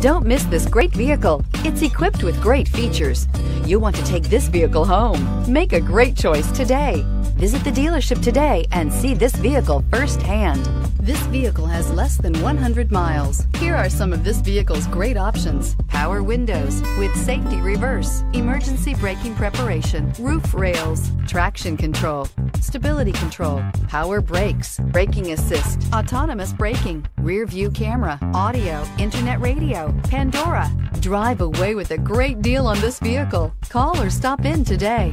Don't miss this great vehicle. It's equipped with great features. You want to take this vehicle home. Make a great choice today. Visit the dealership today and see this vehicle firsthand. This vehicle has less than 100 miles. Here are some of this vehicle's great options. Power windows with safety reverse, emergency braking preparation, roof rails, traction control, stability control, power brakes, braking assist, autonomous braking, rear view camera, audio, internet radio, Pandora. Drive away with a great deal on this vehicle. Call or stop in today.